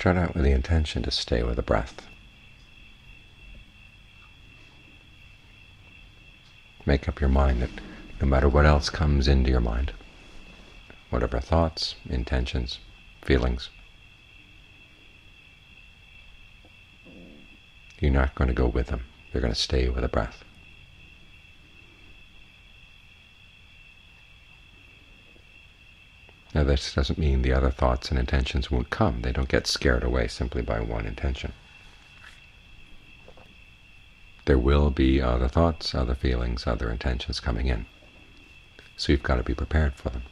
Start out with the intention to stay with the breath. Make up your mind that no matter what else comes into your mind, whatever thoughts, intentions, feelings, you're not going to go with them. You're going to stay with the breath. Now this doesn't mean the other thoughts and intentions won't come. They don't get scared away simply by one intention. There will be other thoughts, other feelings, other intentions coming in. So you've got to be prepared for them.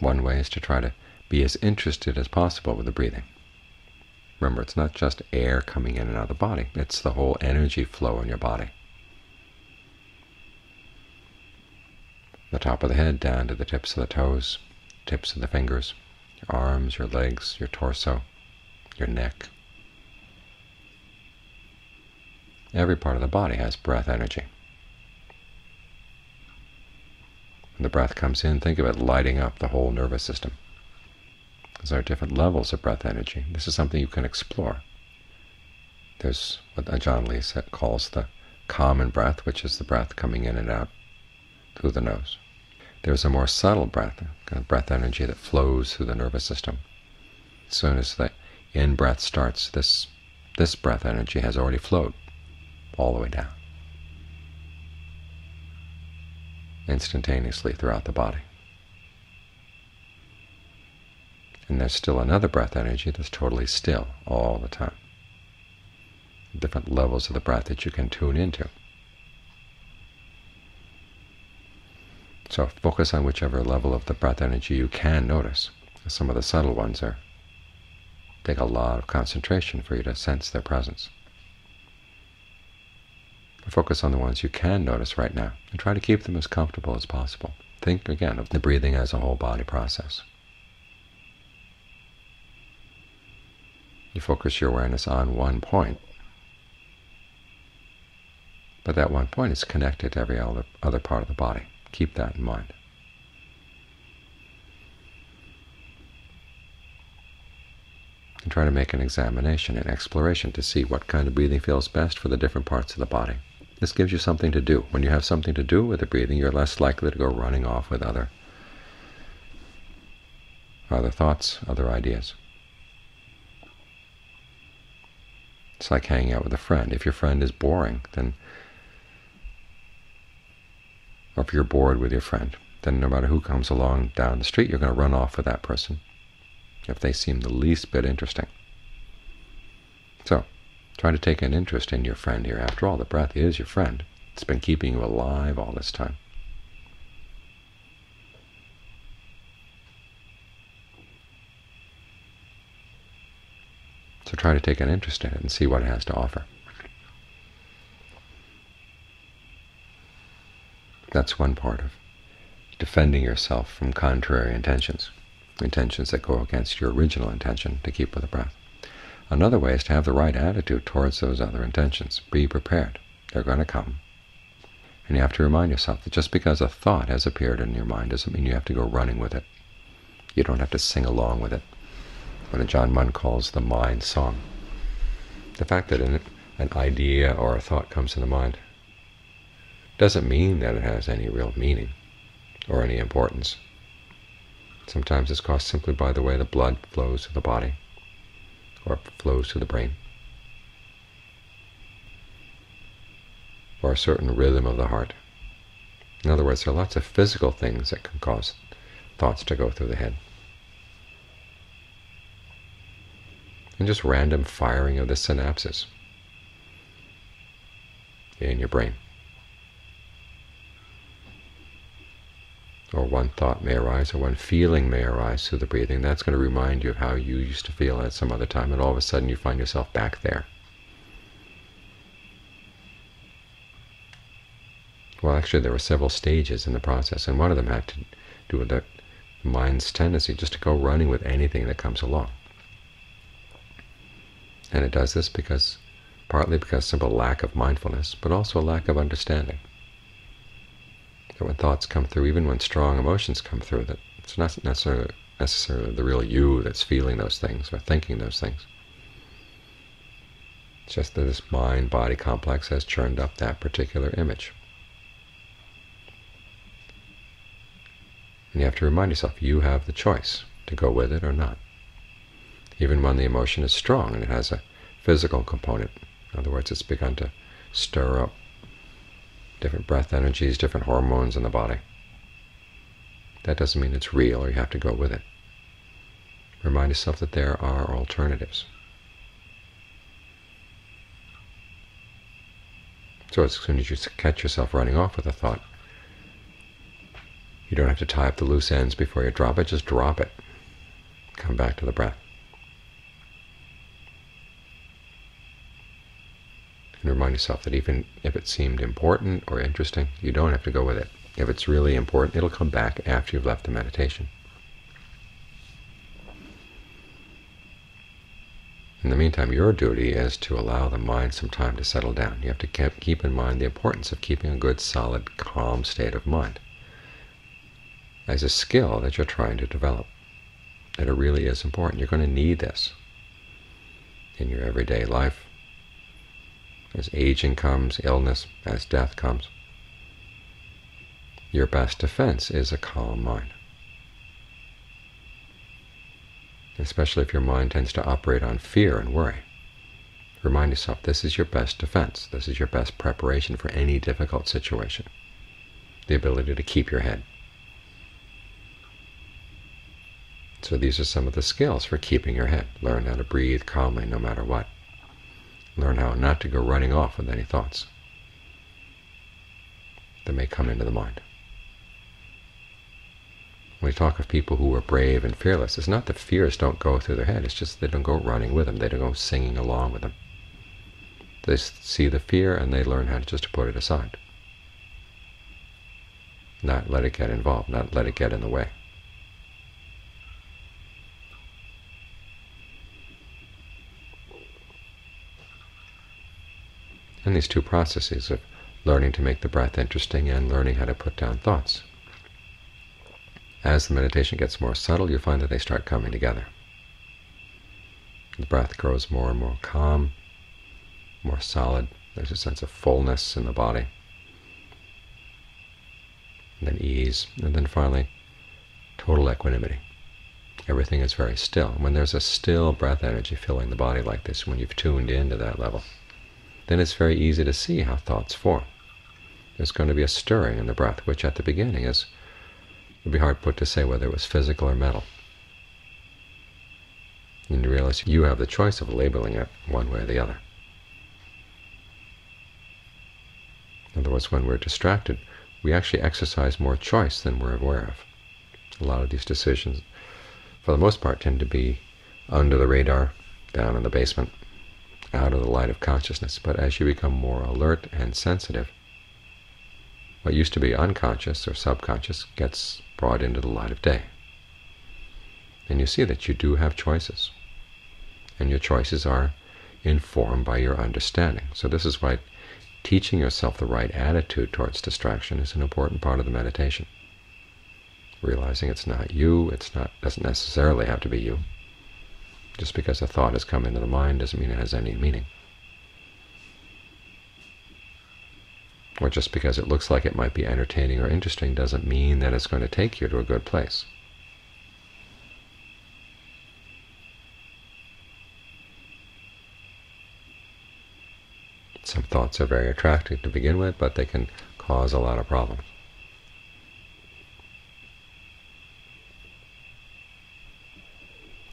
One way is to try to be as interested as possible with the breathing. Remember, it's not just air coming in and out of the body. It's the whole energy flow in your body. The top of the head down to the tips of the toes, tips of the fingers, your arms, your legs, your torso, your neck. Every part of the body has breath energy. When the breath comes in, think of it lighting up the whole nervous system. There are different levels of breath energy. This is something you can explore. There's what Ajaan Lee calls the common breath, which is the breath coming in and out through the nose. There's a more subtle breath, breath energy that flows through the nervous system. As soon as the in-breath starts, this, this breath energy has already flowed all the way down, instantaneously throughout the body. And there's still another breath energy that's totally still all the time. Different levels of the breath that you can tune into. So focus on whichever level of the breath energy you can notice. Some of the subtle ones are take a lot of concentration for you to sense their presence. Focus on the ones you can notice right now, and try to keep them as comfortable as possible. Think, again, of the breathing as a whole body process. You focus your awareness on one point, but that one point is connected to every other, other part of the body. Keep that in mind. And try to make an examination an exploration to see what kind of breathing feels best for the different parts of the body. This gives you something to do. When you have something to do with the breathing, you're less likely to go running off with other, other thoughts, other ideas. It's like hanging out with a friend. If your friend is boring, then, or if you're bored with your friend, then no matter who comes along down the street, you're going to run off with that person if they seem the least bit interesting. So, try to take an interest in your friend here. After all, the breath is your friend. It's been keeping you alive all this time. So try to take an interest in it and see what it has to offer. That's one part of defending yourself from contrary intentions, intentions that go against your original intention to keep with the breath. Another way is to have the right attitude towards those other intentions. Be prepared. They're going to come. And you have to remind yourself that just because a thought has appeared in your mind doesn't mean you have to go running with it. You don't have to sing along with it what Ajaan Mun calls the mind song. The fact that an, idea or a thought comes to the mind doesn't mean that it has any real meaning or any importance. Sometimes it's caused simply by the way the blood flows to the body or flows to the brain, or a certain rhythm of the heart. In other words, there are lots of physical things that can cause thoughts to go through the head. and just random firing of the synapses in your brain. Or one thought may arise, or one feeling may arise through the breathing. That's going to remind you of how you used to feel at some other time, and all of a sudden you find yourself back there. Well, actually, there were several stages in the process, and one of them had to do with the mind's tendency just to go running with anything that comes along. And it does this because partly because simple lack of mindfulness, but also a lack of understanding. That when thoughts come through, even when strong emotions come through, that It's not necessarily, necessarily the real you that's feeling those things or thinking those things. It's just that this mind-body complex has churned up that particular image. And you have to remind yourself, you have the choice to go with it or not. Even when the emotion is strong and it has a physical component. In other words, it's begun to stir up different breath energies, different hormones in the body. That doesn't mean it's real or you have to go with it. Remind yourself that there are alternatives. So as soon as you catch yourself running off with a thought, you don't have to tie up the loose ends before you drop it, just drop it. Come back to the breath. And remind yourself that even if it seemed important or interesting, you don't have to go with it. If it's really important, it'll come back after you've left the meditation. In the meantime, your duty is to allow the mind some time to settle down. You have to keep in mind the importance of keeping a good, solid, calm state of mind as a skill that you're trying to develop, that it really is important. You're going to need this in your everyday life, as aging comes, illness, as death comes. Your best defense is a calm mind. especially if your mind tends to operate on fear and worry. Remind yourself this is your best defense. This is your best preparation for any difficult situation. The ability to keep your head. So these are some of the skills for keeping your head. Learn how to breathe calmly no matter what. Learn how not to go running off with any thoughts that may come into the mind. When we talk of people who are brave and fearless, it's not that fears don't go through their head, it's just they don't go running with them, they don't go singing along with them. They see the fear and they learn how to just put it aside. Not let it get involved, not let it get in the way. And these two processes of learning to make the breath interesting and learning how to put down thoughts. As the meditation gets more subtle, you find that they start coming together. The breath grows more and more calm, more solid. There's a sense of fullness in the body. And then ease, and then finally total equanimity. Everything is very still. When there's a still breath energy filling the body like this, when you've tuned into that level, then it's very easy to see how thoughts form. There's going to be a stirring in the breath, which at the beginning is it would be hard put to say whether it was physical or mental. And you realize you have the choice of labeling it one way or the other. In other words, when we're distracted, we actually exercise more choice than we're aware of. A lot of these decisions, for the most part, tend to be under the radar, down in the basement, out of the light of consciousness. But as you become more alert and sensitive, what used to be unconscious or subconscious gets brought into the light of day. And you see that you do have choices. And your choices are informed by your understanding. So this is why teaching yourself the right attitude towards distraction is an important part of the meditation. Realizing it's not you, it's not doesn't necessarily have to be you. Just because a thought has come into the mind doesn't mean it has any meaning. or just because it looks like it might be entertaining or interesting doesn't mean that it's going to take you to a good place. Some thoughts are very attractive to begin with, but they can cause a lot of problems.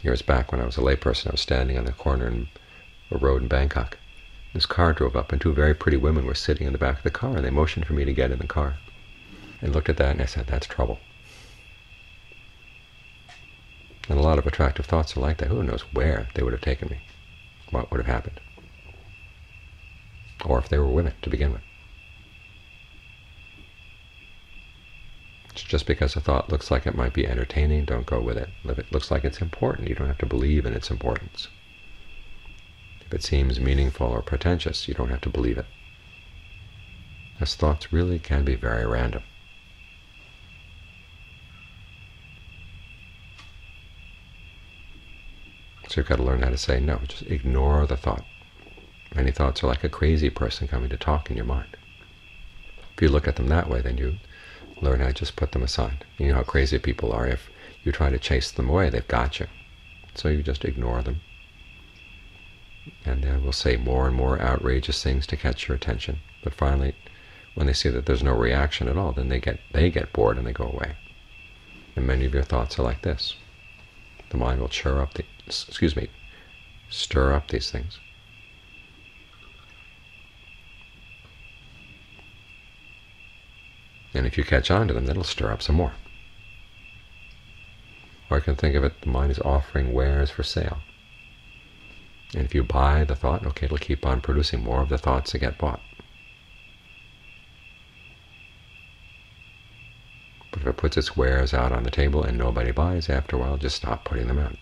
Years back when I was a layperson, I was standing on the corner in a road in Bangkok. This car drove up, and two very pretty women were sitting in the back of the car, and they motioned for me to get in the car. And looked at that, and I said, that's trouble. And a lot of attractive thoughts are like that. Who knows where they would have taken me? What would have happened? Or if they were women to begin with. Just because a thought looks like it might be entertaining, don't go with it. If it looks like it's important, you don't have to believe in its importance. If it seems meaningful or pretentious, you don't have to believe it. As thoughts really can be very random. So you've got to learn how to say no. Just ignore the thought. Many thoughts are like a crazy person coming to talk in your mind. If you look at them that way, then you learn how to just put them aside. You know how crazy people are. If you try to chase them away, they've got you. So you just ignore them. And they will say more and more outrageous things to catch your attention. But finally, when they see that there's no reaction at all, then they get they get bored and they go away. And many of your thoughts are like this. The mind will stir up the excuse me, stir up these things. And if you catch on to them, that'll stir up some more. Or I can think of it, the mind is offering wares for sale. And if you buy the thought, okay, it'll keep on producing more of the thoughts that get bought. But if it puts its wares out on the table and nobody buys, after a while, just stop putting them out.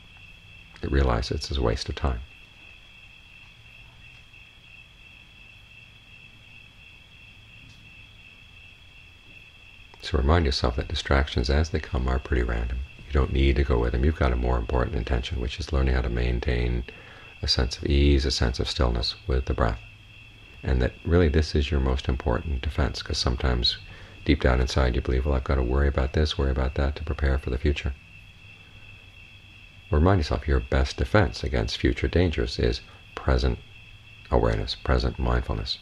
It realizes it's a waste of time. So remind yourself that distractions as they come are pretty random. You don't need to go with them. You've got a more important intention, which is learning how to maintain a sense of ease, a sense of stillness with the breath. And that really this is your most important defense, because sometimes deep down inside you believe, well, I've got to worry about this, worry about that to prepare for the future. Remind yourself your best defense against future dangers is present awareness, present mindfulness.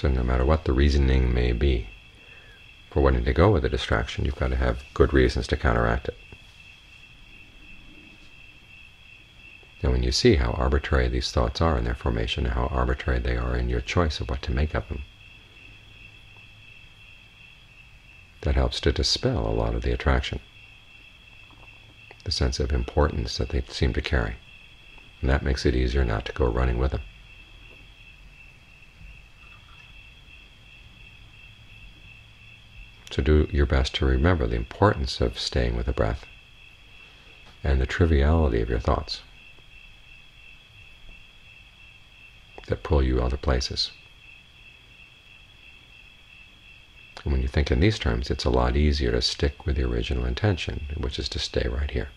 So no matter what the reasoning may be for wanting to go with a distraction, you've got to have good reasons to counteract it. And when you see how arbitrary these thoughts are in their formation, how arbitrary they are in your choice of what to make of them, that helps to dispel a lot of the attraction, the sense of importance that they seem to carry. And that makes it easier not to go running with them. So do your best to remember the importance of staying with the breath and the triviality of your thoughts that pull you other places. And when you think in these terms, it's a lot easier to stick with the original intention, which is to stay right here.